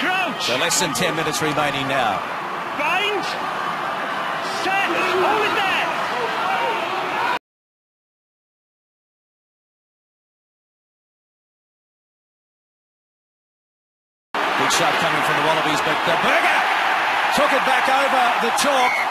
Crouch. So less than 10 minutes remaining now. Bind! Set! Hold it there! Big shot coming from the Wallabies, but the Burger took it back over the chalk.